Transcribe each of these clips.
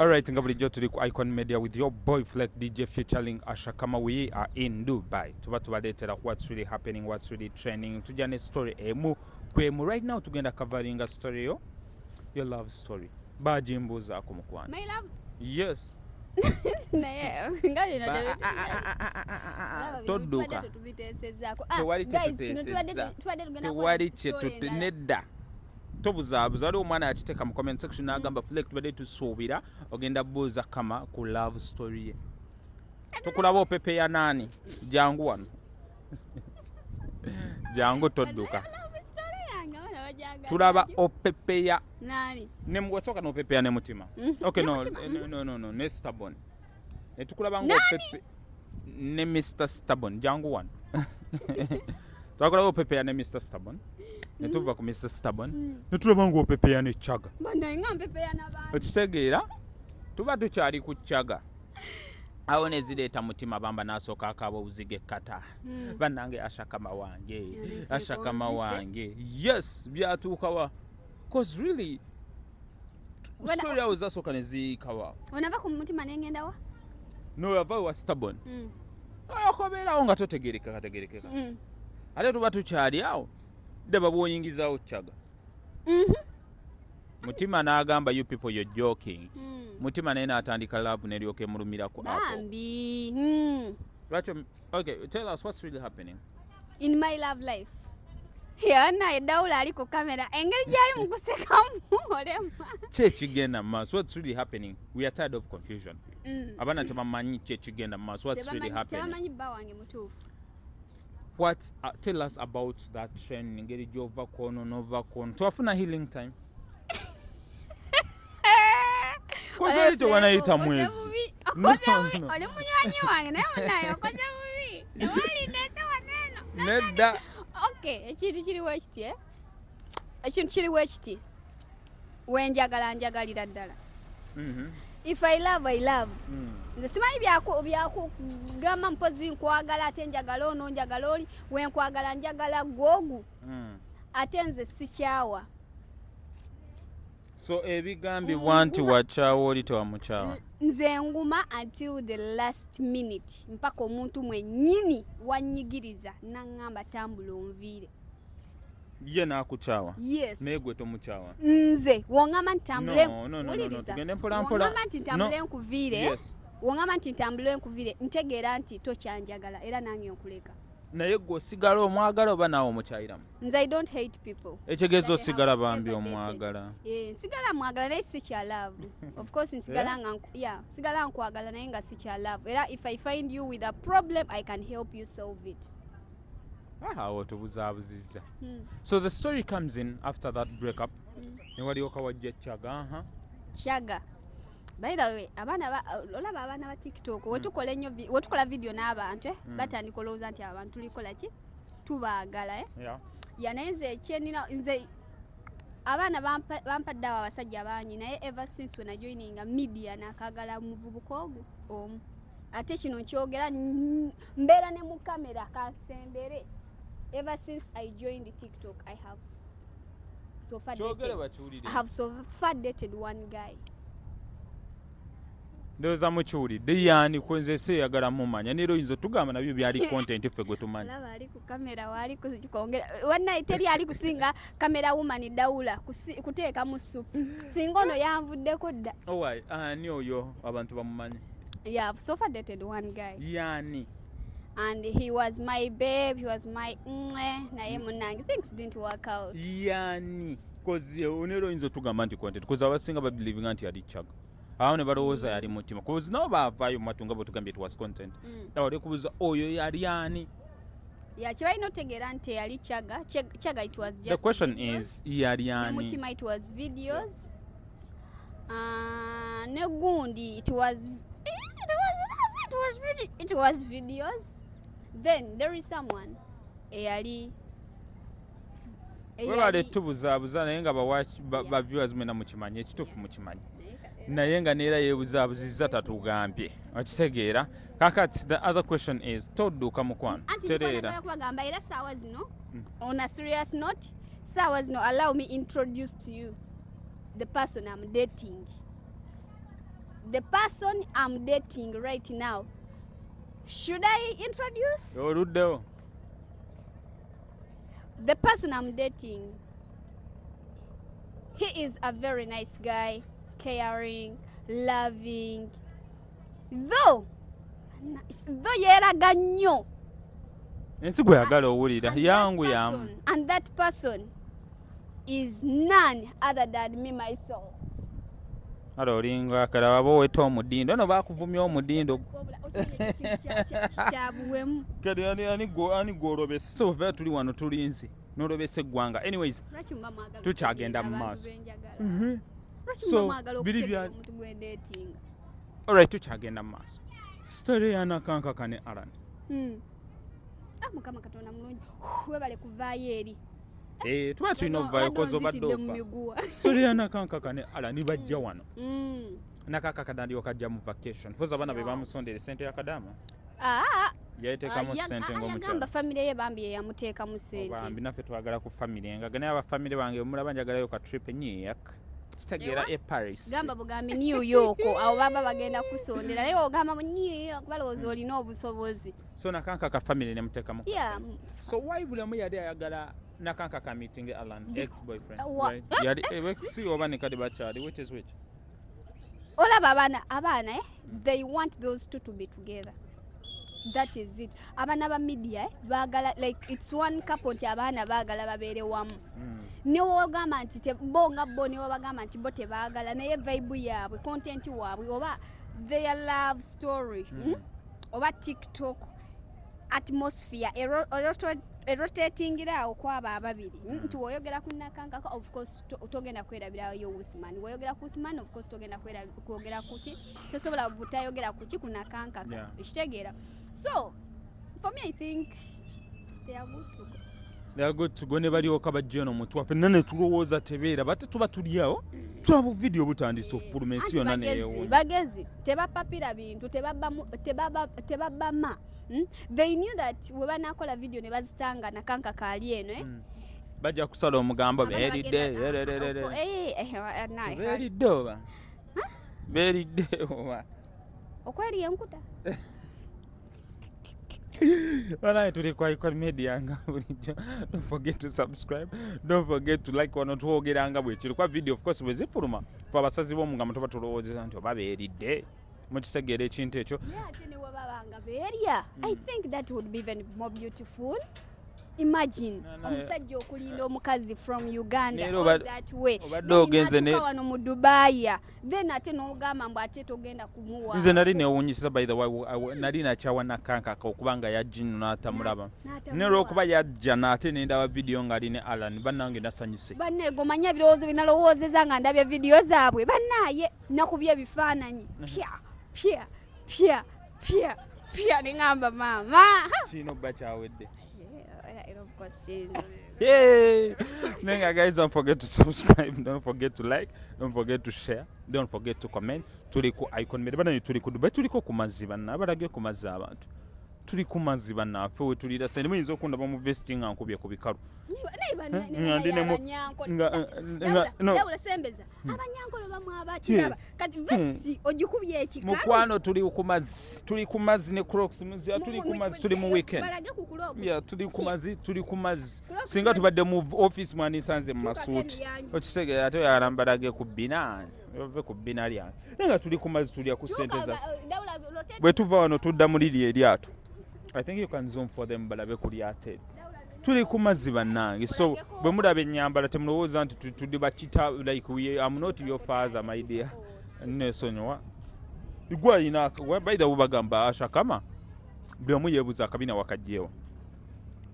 Alright, ngabulijjo tuli ku Icon Media with your boy Fleck DJ featuring Asha kama we are in Dubai. Tuba tubaleetera what's really happening, what's really trending. Tujane story emu kwemu. Right now tugenda coveringa story yo. Your love story. Bagimbuzaako mukwano. My love? Yes. naye todduka tuteseza. Tuwali chetu tuteseza tobuzaabuza waliwo omwana yakiteeka mu comment section n'agamba Fleck tubadde tusuubira ogenda buuza kama ku love story ye. Tukulaba opepe ya naani jangu wano. Jangu todduka. Tulaba opepe ya wasooka n'opepe ya ne mutima Mhm, okay ne no Mutima, eh, mhm. no no no ne stabon ngaopepe mr stabon. Jangu wano. Twakulaba opepeya ne mr stabon netuva hmm. ku mrs stabon hmm. netulaba nga opepeyana ekyaga okitegeera tuba tukyali ku kyaga awo nezireeta mutima bamba n'asooka akaaba obuziga ekkata. Hmm. Bannange ashakama wange ashakama wange yes byatuukawa cause really story awo zasooka neziikawa onava ku mutima nengendawa noyava wa? Stabon oyokobeerawo nga totegerekeka tegerekeka. Ate tuba tukyali awo deba bwoyingizaawo chaga. Mhm. mutima n'agamba you people you're joking. Mm. mutima naye n'atandika laavu neryoka emulumirako ako bambi. Mm. lwaki okay tell us what's really happening. In my love life. Yana edawula ali ku kamera. Engeri gyali mu kusekamu olema ki ekigenda mu what's really happening? We are tired of confusion. Mm. abaana tebamanyi kyekigenda mu what's really happening? tebamanyi bba wange mutuufu what uh, tell us about that trend ngeri gyova kono nova kono twafuna healing time. Koze tewanayita mwezi. bubi, No, okoze bubi. no. oli munywanyi wange naye munaye okoze bubi tewalindese waneeno nedda okay ekintu kiriwo ekiti ekintu kiriwo ekiti wenjagala njagalira ddala. If i love i love. Mm. nze simanyi byaku- byakugamba mpozi nkwagala ate njagala ono njagala oli wenkwagala njagala gwogu Mm. ate nze sikyawa. So ebigambibwa nti wakyawa oli tewamukyawa nze nguma until the last minute. Mpaka omuntu mwennyini wanyigiriza. Naŋŋamba tambula onviire ye n'akukyawa yes. Naye gwe tomukyawa nze woŋŋamba nti tambule No, no, no, no, no, wuliriza. tugende mpola mpola. woŋŋamba nti ntambule nkuviire yes. Woŋŋamba nti ntambule nkuviire ntegeera nti tokyanjagala era nange nkuleka. Naye gwe osigala omwagala oba naawe omukyayiramu? Nze i don't hate people. I osigala bambi omwagala. Eh, nsigala mwagala naye si kya love. Of course nsigala nga nku- yeah, sigala nkwagala naye nga si kya love. Era if i find you with a problem i can help you solve it awo tubuzaabuzizza Hmm. so the story comes in after that breakup. Mm. ne walioka wajja kyaga kyaga. By the way abaana ba- olaba abaana ba tiktok wetukola ennyo vi- wetukola video n'abantu eh, batandika olowooza nti abantu tulikola ki? Tubaagala eh? Yeah. ya naye nze ekyenina nze abaana bampa- bampadde awo abasajja bangi naye ever since when ajoininga media nakagala muvubuka ogwo omu. Ate kino nkyogera mbeera ne mu kamera kansembere ever since i joined tiktok i have so far dated, I have so far dated one guy. Ndowooza mukiwulidde yaani kwenze seyagala mumanya. Neera oyinza otugamba nabyo byali content ffe gwe tumanyi. Olaba ali ku kamera waali kongera wannaye teri ali kusinga kamera woman dawula kusi- kuteekamu supu singa ono yanvuddeko dda. Owai ani oyo abantu bamumanyi? Yeah, so far dated one guy, yaani and he was my babe. He was my mwah, naye munange. Things didn't work out. yani cause oneera oyinza otugamba nti content cause abasinga babelivinga nti yali chaga awo ne balowooza yali mutima cause nabo baavaayo mumatu nga bwetugambye it was content Mm. awo likubuuza oyo yali ani Yeah, kibalina otegeera nti yali Chaga. Chaga it was just the question videos. is yali ani Mutima it was videos. Uh, ne gundi it was eh, it was it was it was videos. Then there is someone eyali webala tubuzaabuza naye nga baviewers ba- ba viewers mwena mukimanyi ekituufu mukimanyi naye nga neera yeebuzaabuzizza tatugambye okitegeera. Kakati the other question is todduka mukwano tereera kubagamba era saawa zino Mm. on a serious note saawa zino allow me introduce to you the person i'm dating. The person i'm dating right now should i introduce? Oluddewo the person i'm dating he is a very nice guy caring loving. Though though yeeraga nnyo. Ensi gwe yagala owulira yangu yamu. and that person is none other than me myself ala olinga kalaba boweta omudindo no bakuvumya omudindo. Ani- gwolobese so vera tuli wano tuli nsi nolobesa eggwanga. Anyways Tukyagenda mu maaso. lwaki So, biri bya- alright tukyagenda mu maaso. Sitole yanakankaka ne alan. Hmm. Ah, mukama katonda mulungi. Webale kuvaayo eri tuba tulina wano koza obadde ofa. miguwa. Sitole yanakankaka ne alan bajja wano. Hmm. nakakaka nalyoka ajja mu vacation. Poza abaana be Yeah. bamusondere sente yakadaama Ah, yayiteekamu ah, sente ah, ng'omukyala famire ye bambi yeyamuteekamu sente bambi naffe twagala ku famire nga ganaye abafamire bange omulaba njagalayo ka trip new york. Kitegeera e paris. Gamba bugambi new york awo baba bagenda kusondera. Naye ogamba mu new york balowooza olina obusobozi. So nakankaka famire nemuteekamu so why bulamu yali ayagala nakankaka meeting alan ex boyfriend wa- right? yali eh, ex oba ne kadi bakyali which is which olaba abaana abaana eh, they want those two to be together that is it abaana ba media eh, baagala like its one couple nti abaana baagala babeere wamu Mm. newogamba nti bo nga bo newebagamba nti bo tebaagala naye vibe yaabwe content waabwe oba their love story Mm. mm. oba tiktok atmosphere ero- eroto- erotatingirawo kwabo ababiri. Mm. Mm. nti woyogera ku nakankaka of course to- togenda kwerabirayo uthman woyogera ku uthman of course togenda kwogera kuki tosobola butayogera kuki ku nakankaka ekitegeera so for me i think they are good to go. Ne balyoka bajja eno mutwe waffe nane tulowooza tebeera. Bate tuba tuli awo tulaba vidiyo butandise okufuluma ensi yonna bagezi neyeewunya bagezi tebapapira bintu tebabama mm? they knew that we banakola video ne bazitanga nakanka kaali eno eh? Mm. bajja kusala omugambo So beeridde oba? Beeridde oba? Okweri enkuta banaye tuli ku icon media nga bulijjo don't forget to subscribe. Don't forget to like wano twogeranga bwekiri kwa video of course bwe zifuluma. Fe abasazi b'omugambo tuba tulowoozeza nti oba beeridde. Mukitegeera ekintu ekyo. Ate ne webabanga beerya. I Mm. think that would be even more beautiful imagine omusajja okulinda omukazi from uganda that way. obadde Then ogenze ne wano mu dubaaya then ate n'ogamba mbu ate togenda kumuwa. Nze nali newunyisa by the way nali nakyawa nakankaka okuba nga yajja ino n'atamulaba. Ne olwokuba yajja n'ate nendaba vidiyo ng'ali ne alan bannange nasanyuse. Banneego manya ebirowoozo binalowoozeza nga ndabya vidiyo zaabwe bannaye nakubya ebifaananyi. Pya pya pya pya pya neŋamba maama. Kino ba kyawedde Era obukwasiinze. Yay! Nenga guys, don't forget to subscribe, don't forget to like, don't forget to share, don't forget to comment. Tuli ku icon media bana tuli ku Dubai tuliko ku kumaziba na abalage ku abantu. Tuli ku mazzi banna afe we tulira. Sente muyinza okundaba mu vesting nga nkubye ku bikalu. Naye banna- Eh, vesiti ekikalu Mukwano tuli ku mazzi, tuli ku mazzi ne Crocs muzi mu- tuli ku mazzi tuli mu mu- weekend. balage ku kulogo. Yeah, tuli ku mazzi, tuli ku mazzi. Singa tubadde mu office mwandinsanze mu masuuti. okitegeera ate yalambalage ku bina ove ku bina lyange. Naye nga tuli ku mazzi tulya ku sente za rotate- bwe tuva wano tudda mu liri eryato i think you can zoom for them balabe ku lyato eryo Dawula, tuli ku mazzi bannange. So bwe mulaba ennyambala temulowooza nti tu- tuli bakita like we, am not your father my dear. Nesonyiwa gwe alina baida bubagamba ashakama buli omu yeebuza akabina wakajjeewo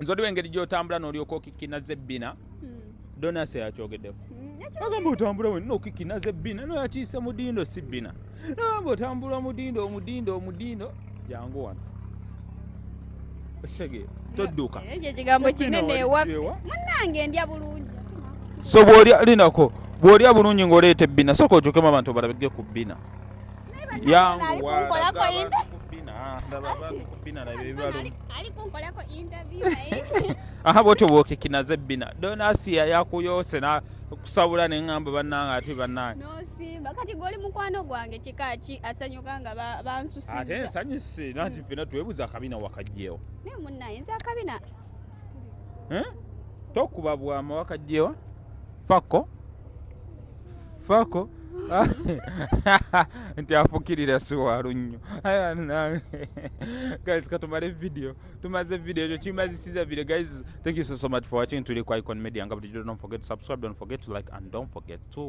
nze oliwo engeri gyotambula n'olyoka okikinaza ebbina Hmm. donasi yakyogeddeko Hmm, ekyo- agamba otambula wenna okikinaza ebbina no yakiise mudindo si bbina nagamba otambula mudindo omudindo omudindo. Jangu wano okitegeera todduka. ekigambo kinene ewaffe Ewa? munnange ndya bulungi so bw'olya linako bw'olya bulungi ng'oleeta ebbina soka okyokemu abantu balabige ku bbina ali aha bwotyo bwokekinaze bina donasiya yakuyose nakusabula neŋŋamba bannange ate bannange. Nosimba. Kati goli mukwano gwange kika ki? Asanyuka nga ba- ate bansusiza nsanyuse nanti fena twebuza akabina wakajjewa naye munnaye nze akabina. Tokuba bwama wakajjewa fako? Fako nti afukirira nnyo. Guys katumale video. Tumaze video ekyo kimazisiza video. Guys thank you so, so much for watching. Tuli ku icon media nga bulijjo don't forget to subscribe don't forget to like and don't forget to